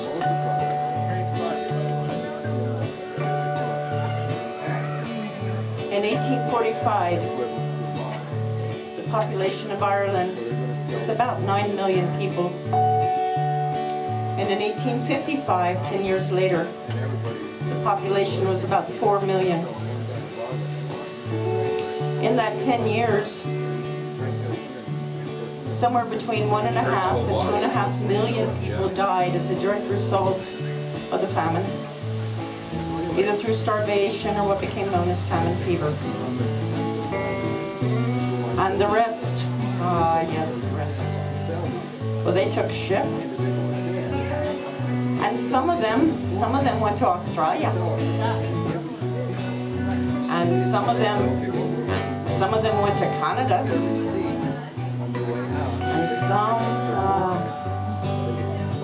In 1845, the population of Ireland was about 9 million people. And in 1855, 10 years later, the population was about 4 million. In that 10 years, somewhere between one and a half and two and a half million people died as a direct result of the famine, either through starvation or what became known as famine fever. And the rest, ah yes, the rest. Well, they took ship. And some of them, some of them went to Australia. And some of them, some of them went to Canada. Some, uh,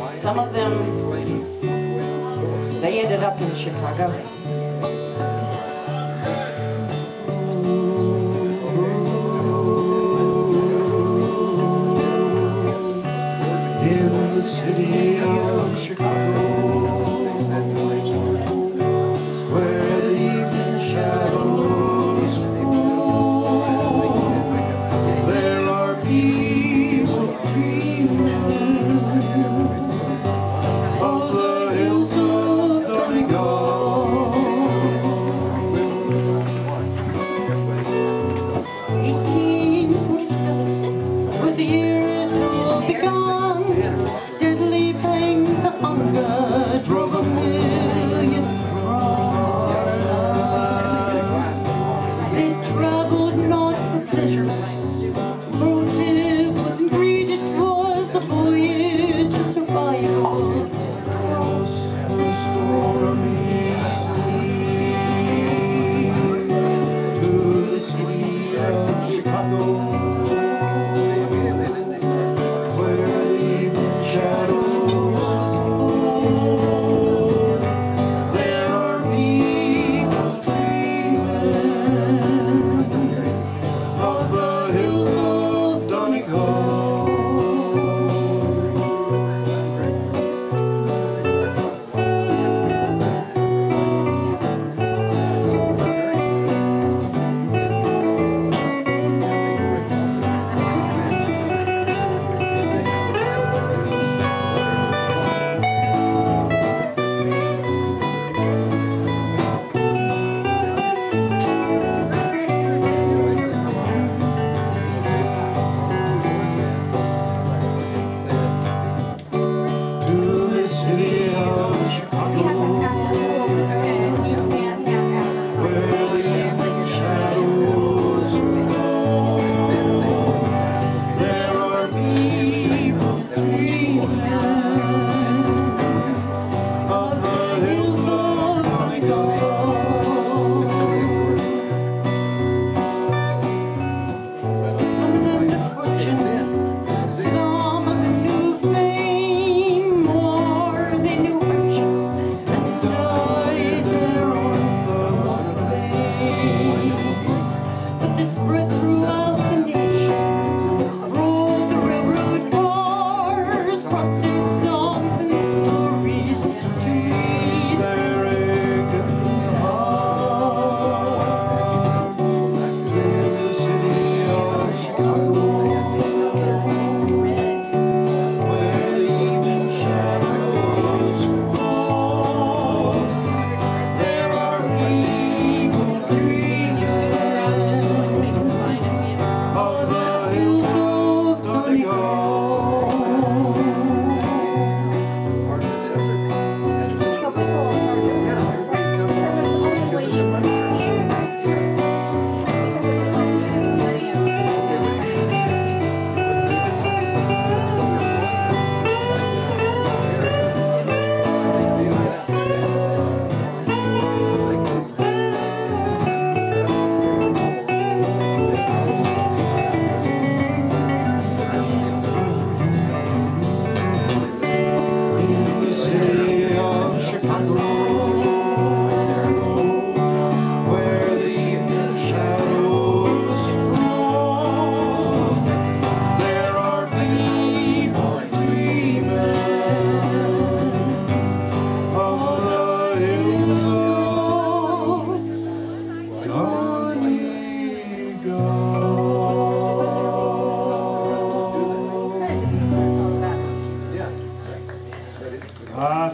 some of them, they ended up in Chicago.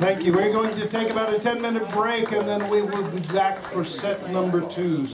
Thank you. We're going to take about a 10 minute break and then we will be back for set number two.